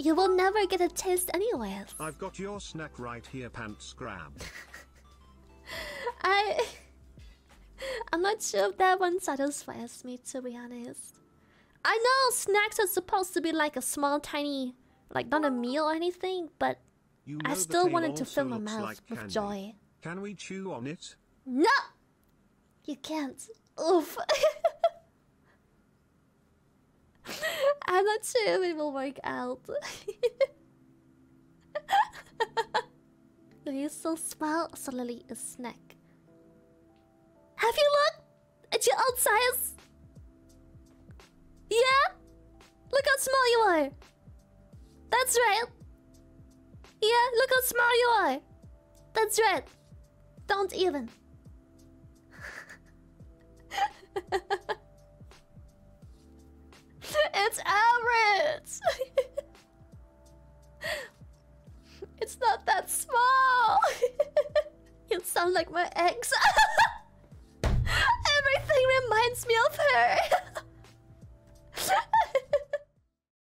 You will never get a taste anyways. I've got your snack right here, pants grab. I I'm not sure if that one satisfies me to be honest. I know snacks are supposed to be like a small tiny like not a meal or anything, but You I know the still wanted to fill my mouth like with candy. joy. Can we chew on it? No! You can't. Oof. I'm not sure if it will work out. Do you still smell suddenly a snack? Have you looked at your own size? Yeah? Look how small you are. That's right. Yeah, look how small you are. That's right. Don't even. It's average. it's not that small. you sound like my ex.